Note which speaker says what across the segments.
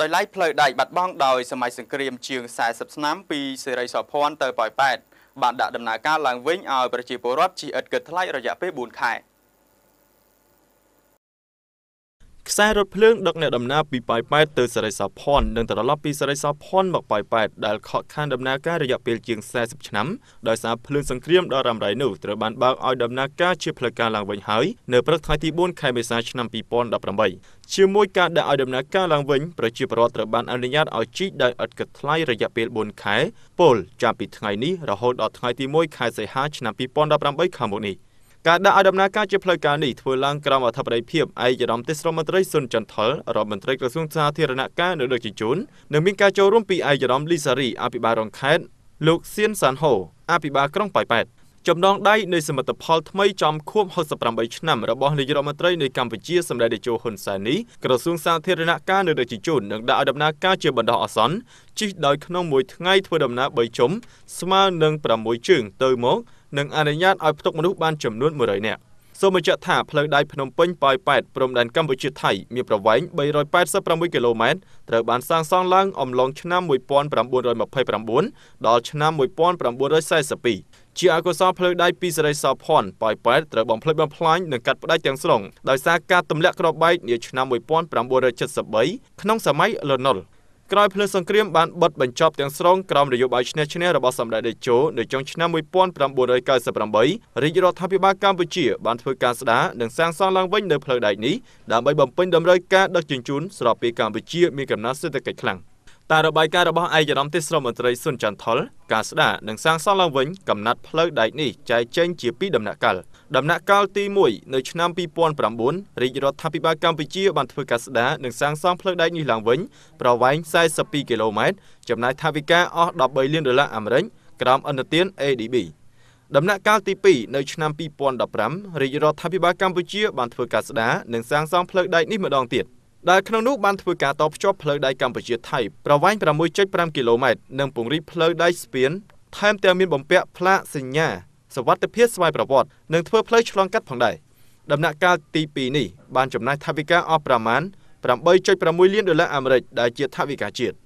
Speaker 1: ដោយឡែកផ្លូវដែកបាត់បង់ដោយសម័យសង្គ្រាមជាង40ឆ្នាំពីសេរីសោភ័ណ្ឌទៅប៉ោយប៉ែតបានដាក់ដំណើរការឡើងវិញឲ្យប្រជាពលរដ្ឋជិះឥតគិតថ្លៃរយៈពេល4ខែ។
Speaker 2: ខ្សែរថភ្លើងដឹកអ្នកដំណើរពីប៉ោយប៉ែតទៅសេរីសោភ័ណ្ឌនិងត្រឡប់ពីសេរីសោភ័ណ្ឌមកប៉ោយប៉ែតដែលខកខានដំណើរការរយៈពេលជាង40ឆ្នាំដោយសារភ្លើងសង្គ្រាមដ៏រ៉ាំរ៉ៃនោះត្រូវបានបើកឲ្យដំណើរការជាផ្លូវការឡើងវិញហើយនៅព្រឹកថ្ងៃទី4ខែមេសាឆ្នាំ2018ជាមួយការដាក់ឲ្យដំណើរការឡើងវិញប្រជាពលរដ្ឋត្រូវបានអនុញ្ញាតឲ្យជីកដោយឥតគិតថ្លៃរយៈពេល4ខែពលចាប់ពីថ្ងៃនេះរហូតដល់ថ្ងៃទី1ខែសីហាឆ្នាំ2018ខាងមុខនេះ។ ការដាក់ឲ្យដំណើរការជាផ្លូវការនេះធ្វើឡើងក្រោមអធិបតីភាពឯកឧត្តមទេសរដ្ឋមន្ត្រីសុនចន្ទថុលរដ្ឋមន្ត្រីក្រសួងសាធារណការនៅដឹកជញ្ជូននិងមានការចូលរួមពីឯកឧត្តមលីសារីអភិបាលរងខេត្តលោកសៀនសានហូអភិបាលក្រុងប៉ោយប៉ែតចំណងដៃនៃសមិទ្ធផលថ្មីចំខួប68ឆ្នាំរបស់នាយករដ្ឋមន្ត្រីនៃកម្ពុជាសម្ដេចតេជោហ៊ុនសែននេះក្រសួងសាធារណការនៅដឹកជញ្ជូននឹងដាក់ឲ្យដំណើរការជាបណ្ដោះអាសន្នជិះដោយក្នុងមួយថ្ងៃធ្វើដំណើរ3ជុំស្មើនឹង6ជើងទៅមក និងអនុញ្ញាតឲ្យផ្ទុកមនុស្សបានចំនួន100នាក់សូមបញ្ជាក់ថាផ្លូវដែកភ្នំពេញប៉ោយប៉ែតព្រំដែនកម្ពុជាថៃមានប្រវែង386គីឡូម៉ែត្រត្រូវបានសាងសង់ឡើងអំឡុងឆ្នាំ1929ដល់ឆ្នាំ1942ជាអកុសលផ្លូវដែកពីសេរីសោភ័ណ្ឌប៉ោយប៉ែតត្រូវបំផ្លិចបំផ្លាញនិងកាត់ផ្តាច់ទាំងស្រុងដោយសារការទម្លាក់គ្រាប់បែកនាឆ្នាំ1973ក្នុងសម័យលន់នល់ ក្រោយភ្លើងសង្គ្រាមបានបិទបញ្ចប់ទាំងស្រុងក្រោមនយោបាយឈ្នះឈ្នះរបស់សម្ដេចតេជោនៅចុងឆ្នាំ1998រាជរដ្ឋាភិបាលកម្ពុជាបានធ្វើការស្ដារនិងសាងសង់ឡើងវិញនៅផ្លូវដែកនេះដើម្បីបំពេញតម្រូវការដឹកជញ្ជូនស្របពេលកម្ពុជាមានកំណើតសេដ្ឋកិច្ចខ្លាំង តែរបាយការណ៍របស់ឯកឧត្តមទេសរដ្ឋមន្ត្រីសុនចន្ទថុលការស្ដារនិងសាងសង់ឡើងវិញកំណត់ផ្លូវដែកនេះចែកចេញជាពីរដំណាក់កាលដំណាក់កាលទី1នៅឆ្នាំ2009រាជរដ្ឋាភិបាលកម្ពុជាបានធ្វើការស្ដារនិងសាងសង់ផ្លូវដែកនេះឡើងវិញប្រវែង42គីឡូម៉ែត្រចំណាយថវិកាអស់13លានដុល្លារអាមេរិកក្រោមអនុទាន ADB ដំណាក់កាលទី2នៅឆ្នាំ2015រាជរដ្ឋាភិបាលកម្ពុជាបានធ្វើការស្ដារនិងសាងសង់ផ្លូវដែកនេះម្ដងទៀត។ ដែលក្នុងនោះបានធ្វើការតភ្ជាប់ផ្លូវដែកកម្ពុជាថៃប្រវែង6.5គីឡូម៉ែត្រនិងពង្រីកផ្លូវដែកស្ពានថែមទាំងមានបំពាក់ផ្លាកសញ្ញាសវត្ថិភាពស្វ័យប្រវត្តិនិងធ្វើផ្លូវឆ្លងកាត់ផងដែរដំណាក់កាលទី2នេះបានចំណាយថវិកាអស់ប្រមាណ8.6លានដុល្លារអាមេរិកដែលជាថវិកាជាតិ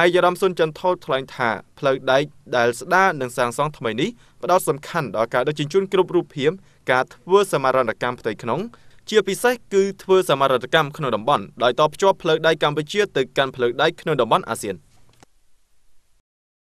Speaker 2: ឯកឧត្តមសុនចន្ទថោថ្លែងថាផ្លូវដែកដែលស្ដារនិងសាងសង់ថ្មីនេះផ្ដោតសំខាន់ដល់ការដឹកជញ្ជូនគ្រប់រូបភាពការធ្វើសមរណកម្មផ្ទៃក្នុង ជាពិសេសគឺធ្វើសមត្ថកម្មក្នុងតំបន់ដោយតភ្ជាប់ផ្លូវដែកកម្ពុជាទៅកាន់ផ្លូវដែកក្នុងតំបន់អាស៊ាន។